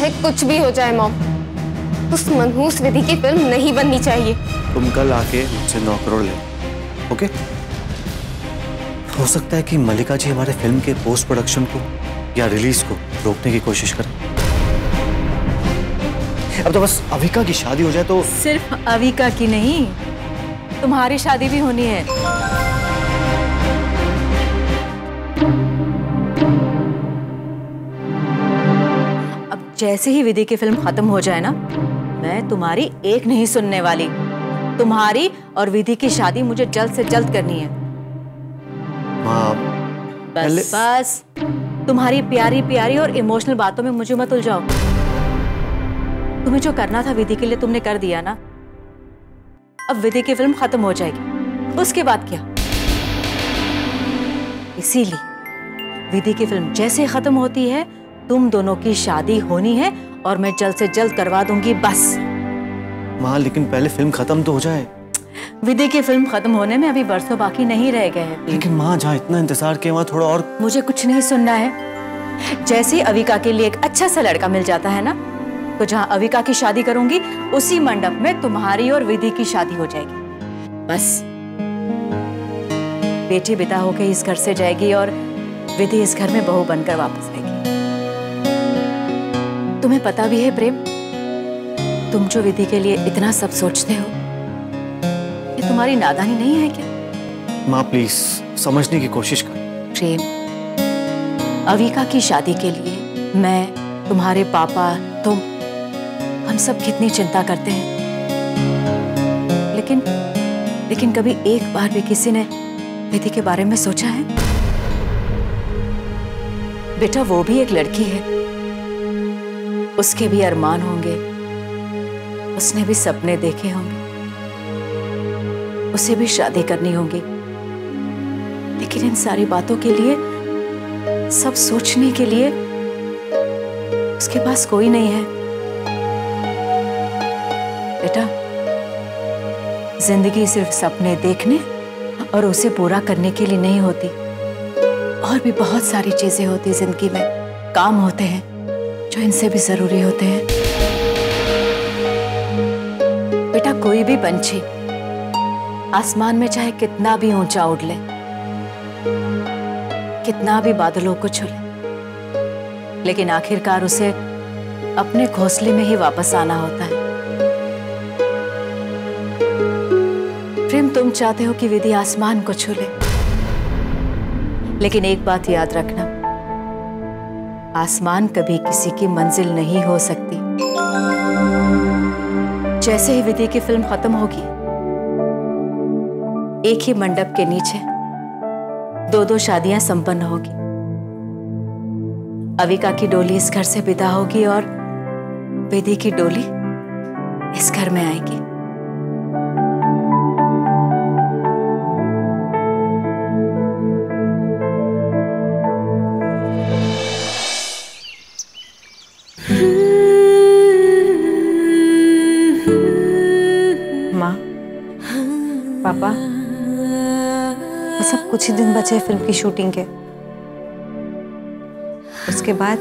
चाहे कुछ भी हो जाए मॉम। उस मनहूस विधि की फ़िल्म नहीं बननी चाहिए। तुम कल आके मुझसे नौ करोड़ ले ओके? हो सकता है कि मल्लिका जी हमारे फ़िल्म के पोस्ट प्रोडक्शन को या रिलीज़ को रोकने की कोशिश करें। अब तो बस अविका की शादी हो जाए तो सिर्फ़ अविका की नहीं तुम्हारी शादी भी होनी है। जैसे ही विधि की फ़िल्म खत्म हो जाए ना मैं तुम्हारी एक नहीं सुनने वाली। तुम्हारी और विधि की शादी मुझे जल्द से जल्द करनी है। बस बस। तुम्हारी प्यारी प्यारी और इमोशनल बातों में मुझे मत उलझाओ। तुम्हें जो करना था विधि के लिए तुमने कर दिया ना अब विधि की फ़िल्म खत्म हो जाएगी। उसके बाद क्या? इसीलिए विधि की फ़िल्म जैसे खत्म होती है तुम दोनों की शादी होनी है और मैं जल्द से जल्द करवा दूँगी बस। माँ लेकिन पहले फ़िल्म खत्म तो हो जाए। विधि की फ़िल्म खत्म होने में अभी बरसों बाकी नहीं रह गए हैं। लेकिन माँ जहाँ इतना इंतज़ार किया वहाँ थोड़ा और मुझे कुछ नहीं सुनना है। जैसे अविका के लिए एक अच्छा सा लड़का मिल जाता है ना तो जहाँ अविका की शादी करूँगी उसी मंडप में तुम्हारी और विधि की शादी हो जाएगी। बस। बेटी बिता होके इस घर से जाएगी और विधि इस घर में बहू बनकर वापस आएगी। तुम्हें पता भी है प्रेम? तुम जो विधि के लिए इतना सब सोचते हो ये तुम्हारी नादानी नहीं है क्या? माँ प्लीज़ समझने की कोशिश कर। प्रेम अविका की शादी के लिए मैं तुम्हारे पापा तुम हम सब कितनी चिंता करते हैं। लेकिन लेकिन कभी एक बार भी किसी ने विधि के बारे में सोचा है? बेटा वो भी एक लड़की है। उसके भी अरमान होंगे। उसने भी सपने देखे होंगे। उसे भी शादी करनी होगी। लेकिन इन सारी बातों के लिए, सब सोचने के लिए, उसके पास कोई नहीं है। बेटा, ज़िंदगी सिर्फ़ सपने देखने और उसे पूरा करने के लिए नहीं होती। और भी बहुत सारी चीज़ें होती ज़िंदगी में काम होते हैं। जो इनसे भी ज़रूरी होते हैं। बेटा, कोई भी पंछी आसमान में चाहे कितना भी ऊँचा उड़ ले, कितना भी बादलों को छू ले, लेकिन आखिरकार उसे अपने घोंसले में ही वापस आना होता है। प्रेम, तुम चाहते हो कि विधि आसमान को छू लेकिन एक बात याद रखना आसमान कभी किसी की मंजिल नहीं हो सकती। जैसे ही विधि की फ़िल्म खत्म होगी, एक ही मंडप के नीचे दो दो शादियाँ संपन्न होगी। अविका की डोली इस घर से विदा होगी और विधि की डोली इस घर में आएगी। पापा बस अब कुछ ही दिन बचे हैं फ़िल्म की शूटिंग के। उसके बाद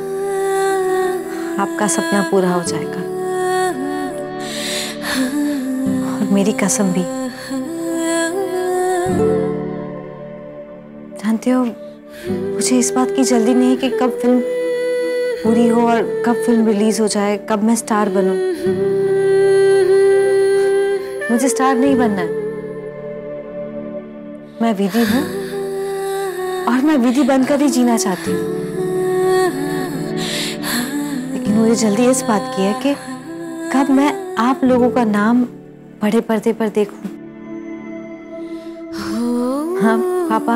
आपका सपना पूरा हो जाएगा। और मेरी कसम भी। जानते हो, मुझे इस बात की जल्दी नहीं कि कब फ़िल्म पूरी हो और कब फ़िल्म रिलीज़ हो जाए, कब मैं स्टार बनूं। मुझे स्टार नहीं बनना है। मैं विधि हूँ और मैं विधि बनकर ही जीना चाहती हूँ। लेकिन मुझे जल्दी इस बात की है कि कब मैं आप लोगों का नाम बड़े पर्दे पर देखूँ। हाँ पापा,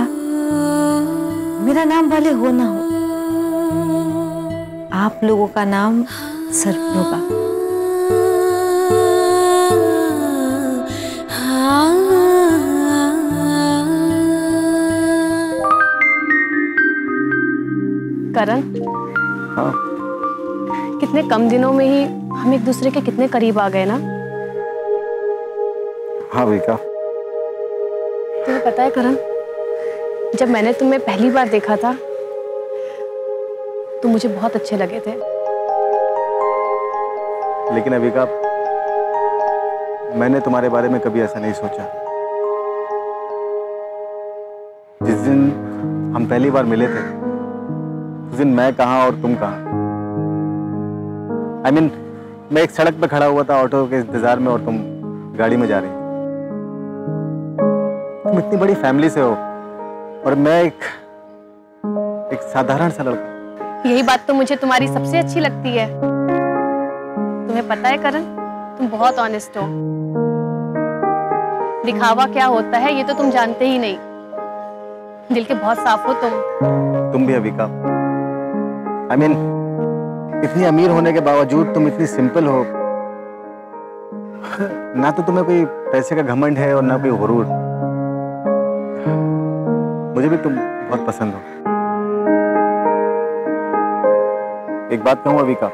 मेरा नाम भले हो ना हो, आप लोगों का नाम ज़रूर होगा करण? हाँ। कितने कम दिनों में ही हम एक दूसरे के कितने करीब आ गए ना? हाँ विका तुम्हें पता है करण जब मैंने तुम्हें पहली बार देखा था तो मुझे बहुत अच्छे लगे थे। लेकिन अविका मैंने तुम्हारे बारे में कभी ऐसा नहीं सोचा। जिस दिन हम पहली बार मिले थे उस दिन मैं कहा और तुम कहा। आई I मीन mean, मैं एक सड़क पे खड़ा हुआ था ऑटो के इंतज़ार में और तुम गाड़ी में जा रही तुम इतनी बड़ी फैमिली से हो और मैं एक एक साधारण सा लड़का। यही बात तो मुझे तुम्हारी सबसे अच्छी लगती है। तुम्हें पता है करण तुम बहुत ऑनेस्ट हो। दिखावा क्या होता है ये तो तुम जानते ही नहीं। दिल के बहुत साफ़ हो तुम। तुम भी अविका आई मीन इतनी अमीर होने के बावजूद तुम इतनी सिंपल हो। ना तो तुम्हें कोई पैसे का घमंड है और ना कोई गुरूर। मुझे भी तुम बहुत पसंद हो। एक बात कहूँ अभी का।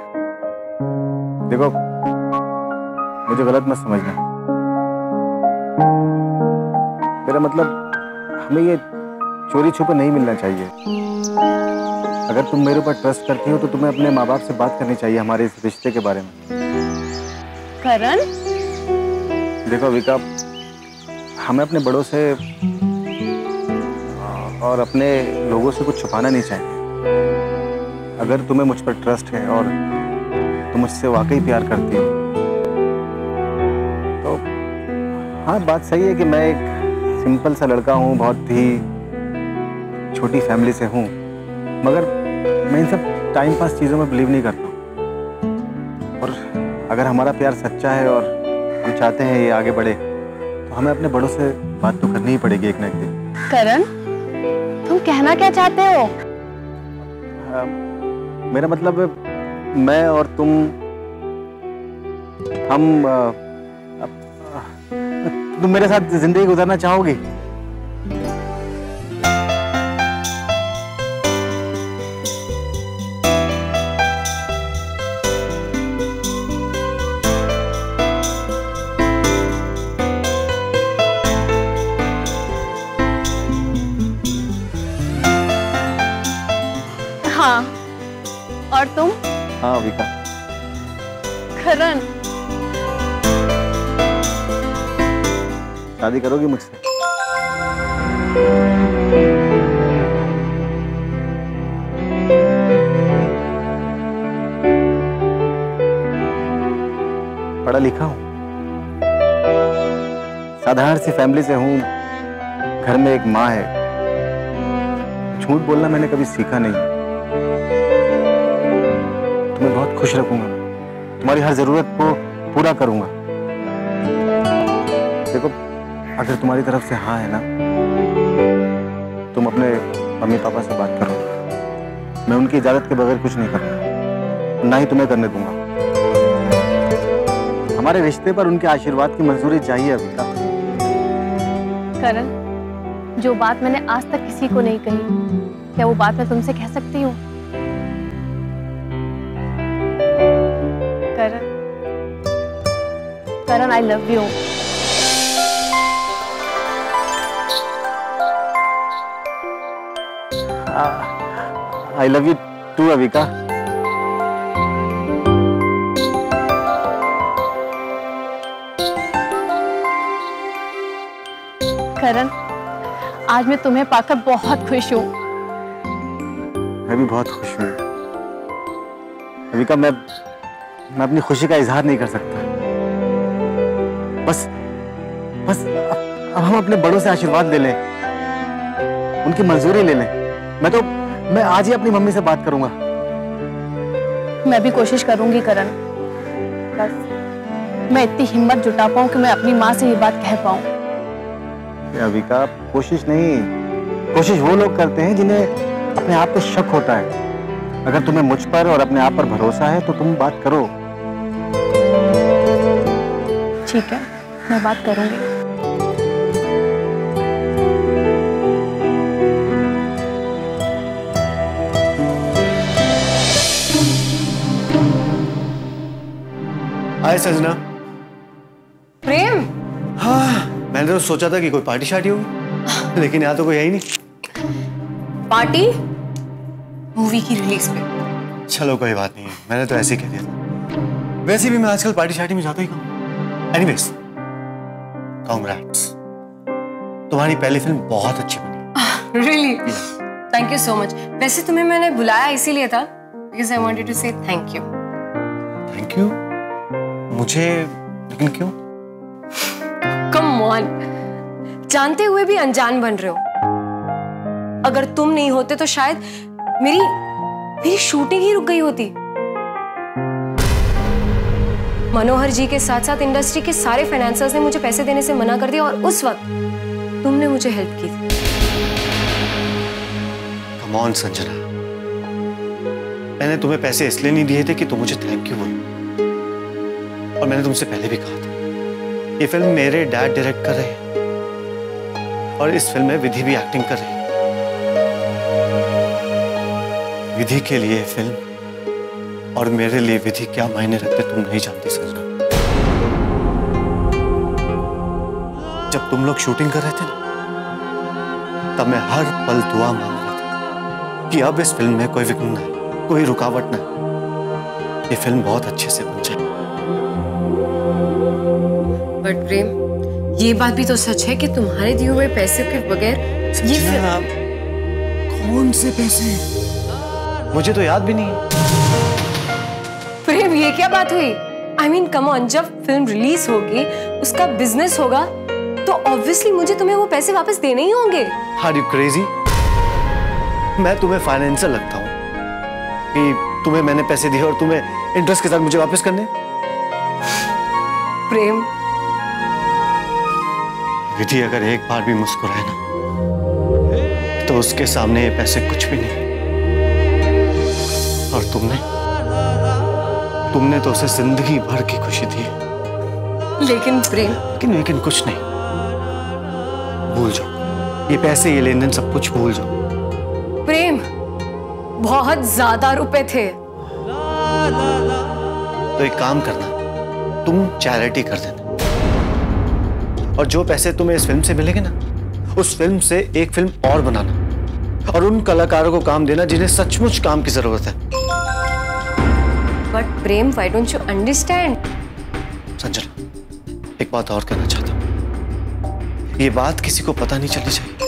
देखो, मुझे गलत मत समझना। मेरा मतलब हमें ये चोरी छुपे नहीं मिलना चाहिए। अगर तुम मेरे ऊपर ट्रस्ट करती हो तो तुम्हें अपने माँ बाप से बात करनी चाहिए हमारे इस रिश्ते के बारे में। करण? देखो विका हमें अपने बड़ों से और अपने लोगों से कुछ छुपाना नहीं चाहिए। अगर तुम्हें मुझ पर ट्रस्ट है और तुम मुझसे वाकई प्यार करती हो तो हाँ बात सही है कि मैं एक सिंपल सा लड़का हूँ बहुत ही छोटी फैमिली से हूँ मगर मैं इन सब टाइम पास चीज़ों में बिलीव नहीं करता और अगर हमारा प्यार सच्चा है और हम चाहते हैं ये आगे बढ़े तो हमें अपने बड़ों से बात तो करनी ही पड़ेगी एक ना एक दिन। करण तुम कहना क्या चाहते हो? आ, मेरा मतलब मैं और तुम हम आ, आ, तुम मेरे साथ ज़िंदगी गुजारना चाहोगी? हाँ विका करण शादी करोगी मुझसे? पढ़ा लिखा हूँ। साधारण सी फैमिली से हूँ। घर में एक माँ है। झूठ बोलना मैंने कभी सीखा नहीं। खुश रखूँगा। तुम्हारी हर ज़रूरत को पूरा करूँगा। देखो, अगर तुम्हारी तरफ़ से हाँ है ना, तुम अपने मम्मी पापा से बात करो। मैं उनकी इजाज़त के बगैर कुछ नहीं करूँगा। ना ही तुम्हें करने दूँगा। हमारे रिश्ते पर उनके आशीर्वाद की मंजूरी चाहिए अभी का करण, जो बात मैंने आज तक किसी को नहीं कही, क्या वो बात मैं तुमसे कह सकती हूँ? Karan I love you I love you too Avika Karan आज मैं तुम्हें पाकर बहुत खुश हूँ। मैं भी बहुत खुश हूँ। अविका मैं मैं अपनी खुशी का इजहार नहीं कर सकता। बस बस अब, अब हम अपने बड़ों से आशीर्वाद ले लें उनकी मंजूरी ले लें। मैं तो मैं आज ही अपनी मम्मी से बात करूँगा। मैं भी कोशिश करूँगी करण। बस मैं इतनी हिम्मत जुटा पाऊँ कि मैं अपनी माँ से ये बात कह पाऊँ। अविका कोशिश नहीं कोशिश वो लोग करते हैं जिन्हें अपने आप पे शक होता है। अगर तुम्हें मुझ पर और अपने आप पर भरोसा है तो तुम बात करो। ठीक है। मैं बात करूँगी। आए सजना। प्रेम? हाँ मैंने तो सोचा था कि कोई पार्टी शार्टी होगी लेकिन यहाँ तो कोई है ही नहीं। पार्टी? मूवी की रिलीज़ पे। चलो कोई बात नहीं है मैंने तो ऐसे ही कह दिया था। वैसे भी मैं आजकल पार्टी शार्टी में जाता ही कम। एनीवेज कांग्रेट्स तुम्हारी पहली फ़िल्म बहुत अच्छी बनी। Really thank you so much वैसे तुम्हें मैंने बुलाया इसीलिए था because I wanted to say thank you thank you मुझे लेकिन क्यों? कम ऑन जानते हुए भी अनजान बन रहे हो। अगर तुम नहीं होते तो शायद मेरी मेरी शूटिंग ही रुक गई होती। मनोहर जी के साथ साथ इंडस्ट्री के सारे फाइनेंसर्स ने मुझे पैसे देने से मना कर दिया और उस वक्त तुमने मुझे हेल्प की। थी कम ऑन संजना मैंने तुम्हें पैसे इसलिए नहीं दिए थे कि तुम मुझे थैंक यू बोलो। और मैंने तुमसे पहले भी कहा था। ये फ़िल्म मेरे डैड डायरेक्ट कर रहे हैं। और इस फ़िल्म में विधि भी एक्टिंग कर रही है। विधि के लिए फ़िल्म और मेरे लिए विधि क्या मायने रखते तुम नहीं जानती संजना जब तुम लोग शूटिंग कर रहे थे ना तब मैं हर पल दुआ मांग रहा था कि अब इस फ़िल्म में कोई विघ्न ना है, कोई रुकावट ना है। ये फ़िल्म बहुत अच्छे से बन जाए। बट प्रेम ये बात भी तो सच है कि तुम्हारे दिए हुए पैसे के बगैर ये फ़िल्म कौन से पैसे? मुझे तो याद भी नहीं है। प्रेम ये क्या बात हुई? आई मीन कम ऑन जब फ़िल्म रिलीज़ होगी उसका बिज़नेस होगा तो ऑब्वियसली मुझे तुम्हें वो पैसे वापस देने ही होंगे। आर यू क्रेजी मैं तुम्हें फाइनेंशियल लगता हूँ। कि तुम्हें मैंने पैसे दिए और तुम्हें इंटरेस्ट के साथ मुझे वापस करने प्रेम। विधि अगर एक बार भी मुस्कुराए ना तो उसके सामने ये पैसे कुछ भी नहीं। और तुमने तुमने तो उसे ज़िंदगी भर की खुशी दी। लेकिन प्रेम। लेकिन लेकिन कुछ नहीं। भूल जाओ। ये पैसे ये लेन देन सब कुछ भूल जाओ। प्रेम बहुत ज़्यादा रुपए थे। तो एक काम करना। तुम चैरिटी कर देना। और जो पैसे तुम्हें इस फ़िल्म से मिलेंगे ना उस फ़िल्म से एक फ़िल्म और बनाना। और उन कलाकारों को काम देना जिन्हें सचमुच काम की ज़रूरत है। But Prem why don't you understand Sanjana एक बात और कहना चाहता हूँ। ये बात किसी को पता नहीं चलनी चाहिए।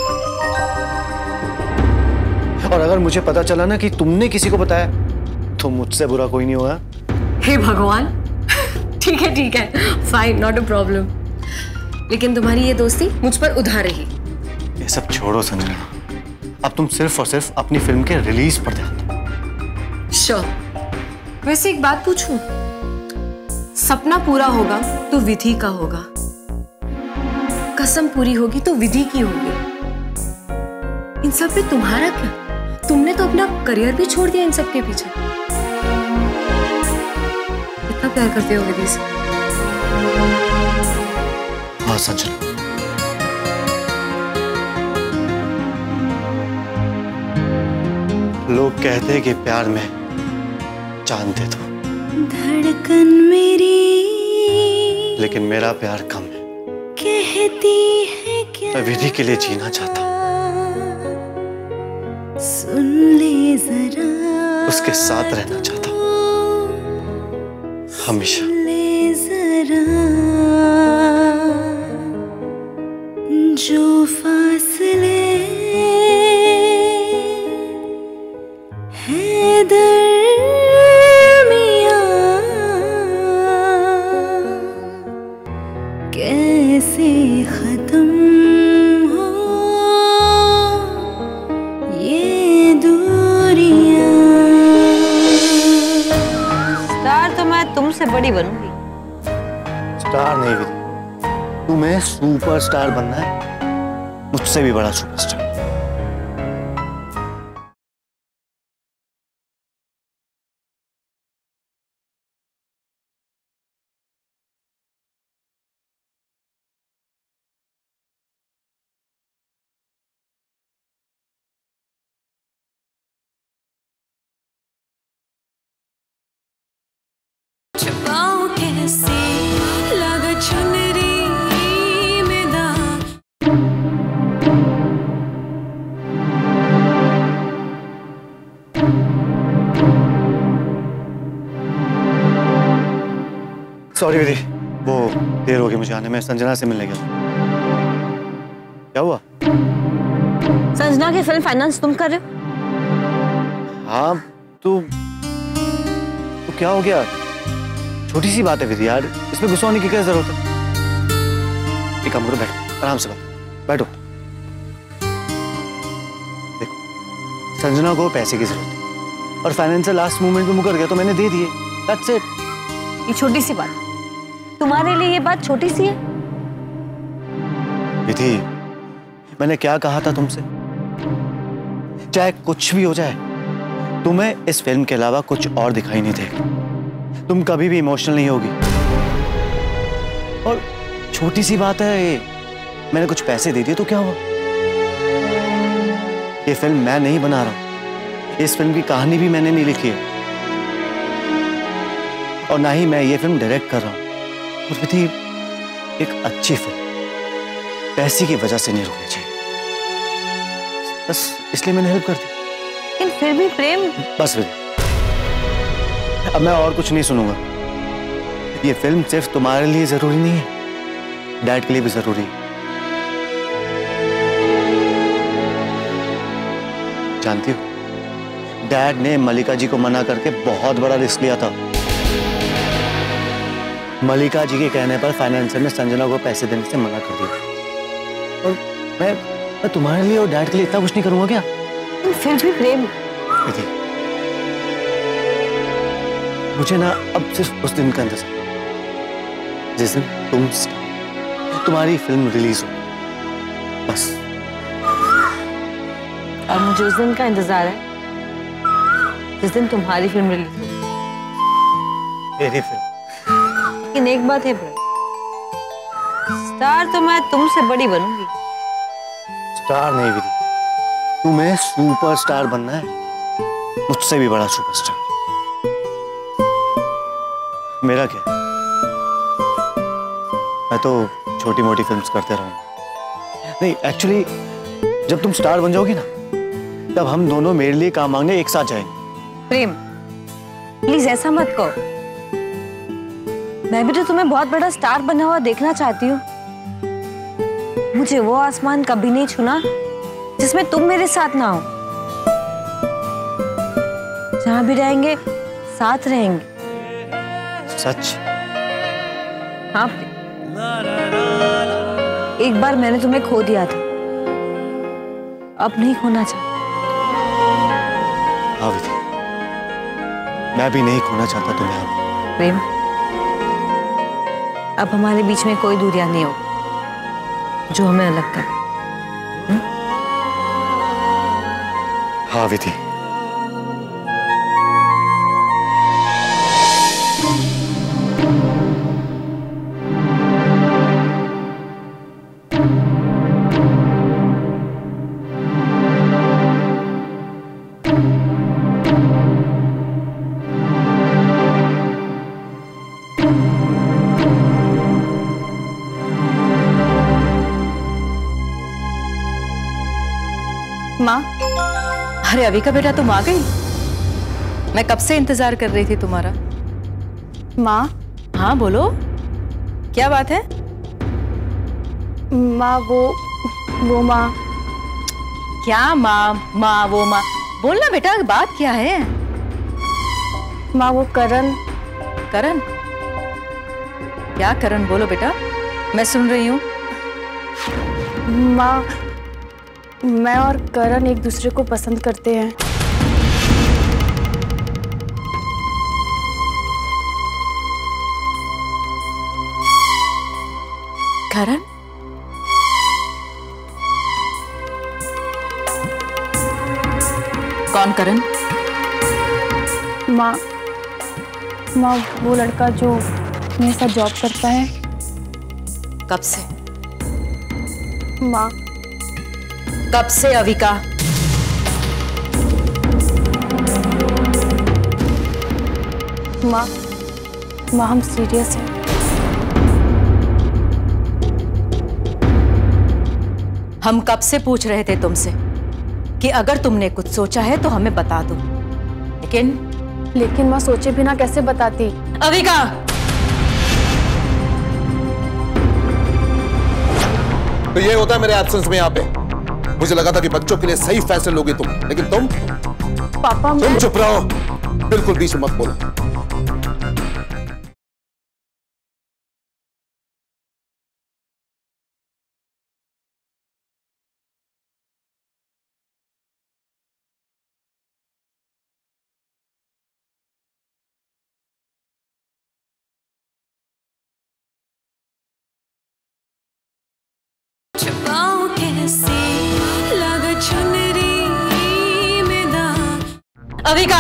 और अगर मुझे पता चला ना कि तुमने किसी को बताया तो मुझसे बुरा कोई नहीं होगा। हे भगवान ठीक है ठीक है। फाइन नॉट अ प्रॉब्लम लेकिन तुम्हारी ये दोस्ती मुझ पर उधार रही। ये सब छोड़ो संजना। अब तुम सिर्फ़ और सिर्फ़ अपनी फ़िल्म के रिलीज़ पर ध्यान दो। श्योर वैसे एक बात पूछूँ? सपना पूरा होगा तो विधि का होगा। कसम पूरी होगी तो विधि की होगी। इन सब में तुम्हारा क्या? तुमने तो अपना करियर भी छोड़ दिया इन सब के पीछे। कितना प्यार करते हो विधि से। हाँ लोग कहते हैं कि प्यार में जान दे दो धड़कन मेरी लेकिन मेरा प्यार कम है। कहती है क्या मैं विधि के लिए जीना चाहता हूँ। सुन ले जरा। उसके साथ रहना चाहता हूँ। हमेशा। ले जरा। जो फासले है दरमियाँ तुमसे बड़ी बनूँगी। स्टार नहीं विधि तुम्हें सुपरस्टार बनना है। मुझसे भी बड़ा सुपरस्टार सॉरी विधि वो देर हो गई मुझे आने में। संजना से मिलने गया क्या हुआ? संजना की फ़िल्म फाइनेंस तुम कर रहे हो? हाँ तो तो क्या हो गया? छोटी सी बात है विधि यार। इसमें गुस्सा होने की क्या ज़रूरत है? एक काम करो बैठो। आराम से बैठो। बैठो। देखो संजना को पैसे की ज़रूरत है। और फाइनेंशियल लास्ट मोमेंट में मुकर गया तो मैंने दे दिए। दैट्स इट ये छोटी सी बात। तुम्हारे लिए ये बात छोटी सी है? विधि, मैंने क्या कहा था तुमसे? चाहे कुछ भी हो जाए, तुम्हें इस फ़िल्म के अलावा कुछ और दिखाई नहीं देगा। तुम कभी भी इमोशनल नहीं होगी। और छोटी सी बात है, ये मैंने कुछ पैसे दे दिए तो क्या हुआ? ये फ़िल्म मैं नहीं बना रहा इस फ़िल्म की कहानी भी मैंने नहीं लिखी है। और ना ही मैं ये फ़िल्म डायरेक्ट कर रहा हूँ। और विधि एक अच्छी फ़िल्म। पैसे की वजह से नहीं रुकनी चाहिए। बस इसलिए मैंने हेल्प कर दी। लेकिन फिर भी प्रेम? बस विधि। अब मैं और कुछ नहीं सुनूँगा। ये फ़िल्म सिर्फ़ तुम्हारे लिए ज़रूरी नहीं है। डैड के लिए भी ज़रूरी है। जानती हो? डैड ने मलिका जी को मना करके बहुत बड़ा रिस्क लिया था। मलिका जी के कहने पर फाइनेंसर ने संजना को पैसे देने से मना कर दिया। और मैं मैं तुम्हारे लिए और डैड के लिए इतना कुछ नहीं करूँगा क्या? फिर भी प्रेम मुझे ना अब सिर्फ़ उस दिन का इंतज़ार। जिस दिन तुम तुम्हारी फ़िल्म रिलीज़ हो बस। और मुझे उस दिन का इंतज़ार है। जिस दिन तुम्हारी फ़िल्म रिलीज़ हो मेरी फ़िल्म लेकिन एक बात है प्रेम स्टार तो मैं तुमसे बड़ी बनूँगी। स्टार नहीं विधि। तुम्हें सुपरस्टार बनना है। मुझसे भी बड़ा सुपरस्टार। मेरा क्या मैं तो छोटी मोटी फिल्म्स करते रहूँगा। नहीं एक्चुअली जब तुम स्टार बन जाओगी ना तब हम दोनों मेरे लिए काम मांगने एक साथ जाएँगे। प्रेम प्लीज़ ऐसा मत कहो। मैं भी तो तुम्हें बहुत बड़ा स्टार बना हुआ देखना चाहती हूँ। मुझे वो आसमान कभी नहीं छूना जिसमें तुम मेरे साथ ना हो। जहाँ भी रहेंगे साथ रहेंगे। सच? हाँ। एक बार मैंने तुम्हें खो दिया था। अब नहीं खोना चाहती। हाँ विधि मैं भी नहीं खोना चाहता तुम्हें। अब प्रेम। अब हमारे बीच में कोई दूरिया नहीं हो। जो हमें अलग कर। हाँ विधि। अरे अभी का बेटा तुम आ गई? मैं कब से इंतज़ार कर रही थी तुम्हारा? माँ? हाँ बोलो। क्या बात है? माँ वो वो माँ। क्या माँ माँ वो माँ? बोलना बेटा बात क्या है? माँ वो करण। करण? क्या करण? बोलो बेटा। मैं सुन रही हूँ। माँ मैं और करण एक दूसरे को पसंद करते हैं। करण? कौन करण? माँ माँ वो लड़का जो मेरे साथ जॉब करता है। कब से? माँ कब से अविका माँ माँ हम सीरियस हैं। हम कब से पूछ रहे थे तुमसे कि अगर तुमने कुछ सोचा है तो हमें बता दो। लेकिन लेकिन माँ सोचे बिना कैसे बताती? अविका तो ये होता है मेरे एब्सेंस में यहाँ पे। मुझे लगा था कि बच्चों के लिए सही फैसले लोगे तुम लेकिन तुम पापा तुम चुप रहो। बिल्कुल बीच मत बोलो। अविका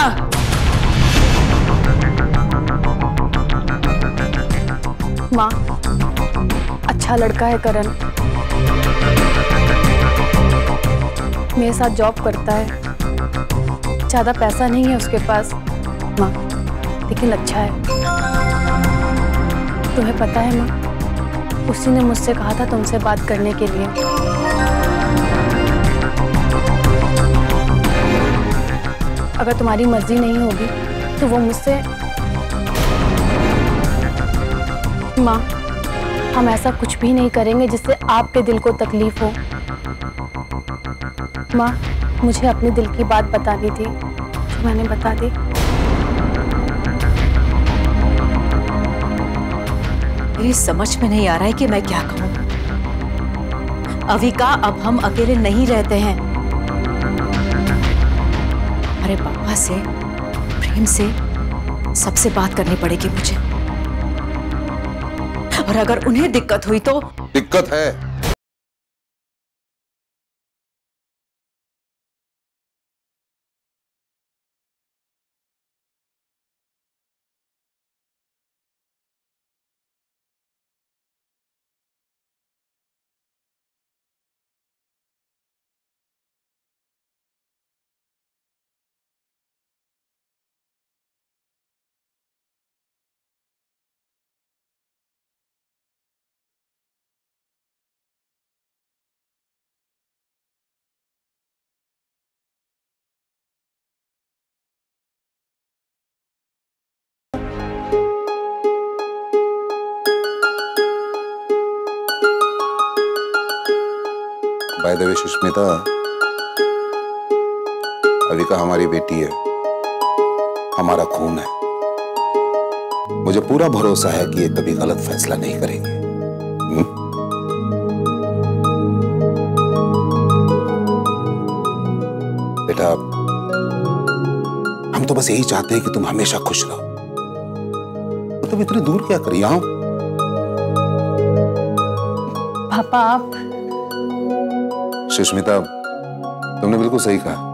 माँ अच्छा लड़का है करण। मेरे साथ जॉब करता है। ज़्यादा पैसा नहीं है उसके पास। माँ, लेकिन अच्छा है। तुम्हें पता है माँ, उसी ने मुझसे कहा था तुमसे बात करने के लिए। अगर तुम्हारी मर्ज़ी नहीं होगी तो वो मुझसे माँ, हम ऐसा कुछ भी नहीं करेंगे जिससे आपके दिल को तकलीफ़ हो। माँ, मुझे अपने दिल की बात बतानी थी, जो मैंने बता दी। मेरी समझ में नहीं आ रहा है कि मैं क्या कहूँ। अविका, अब हम अकेले नहीं रहते हैं। अरे पापा से, प्रेम से सबसे बात करनी पड़ेगी मुझे। और अगर उन्हें दिक्कत हुई तो दिक्कत है। By the way Sushmita Avika हमारी बेटी है। हमारा खून है। मुझे पूरा भरोसा है कि ये कभी गलत फैसला नहीं करेंगे। हम्म? बेटा, हम तो बस यही चाहते हैं कि तुम हमेशा खुश रहो। तुम इतनी दूर क्या करी? आओ पापा, आप सुष्मिता, तुमने बिल्कुल सही कहा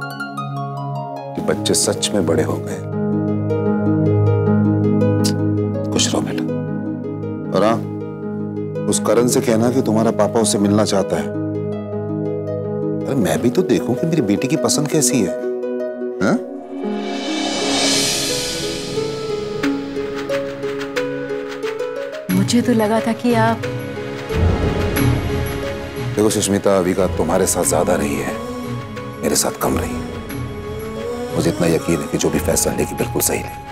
कि बच्चे सच में बड़े हो गए। खुश रहो बेटा। और हाँ उस करण से कहना कि तुम्हारा पापा उससे मिलना चाहता है। अरे, मैं भी तो देखूँ कि मेरी बेटी की पसंद कैसी है। हाँ? मुझे तो लगा था कि आप देखो सुष्मिता, अविका, तुम्हारे साथ ज़्यादा रही है। मेरे साथ कम रही मुझे इतना यकीन है कि जो भी फैसला लेगी बिल्कुल सही लेगी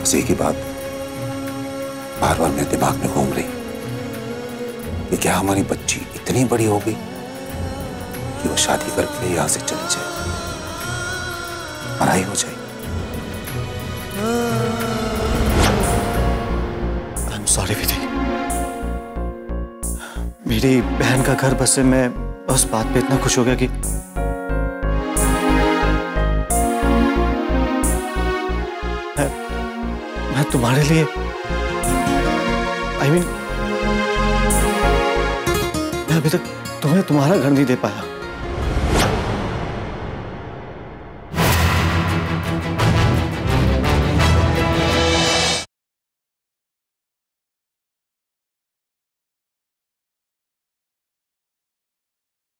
बस की बात बार बार मेरे दिमाग में घूम रही। कि क्या हमारी बच्ची इतनी बड़ी हो गई कि वो शादी करके यहाँ से चली जाए? पढ़ाई हो जाए एम सॉरी विधि मेरी बहन का घर बसे मैं उस बात पे इतना खुश हो गया कि मैं, मैं तुम्हारे लिए आई I मीन mean, मैं अभी तक तुम्हें तुम्हारा घर नहीं दे पाया।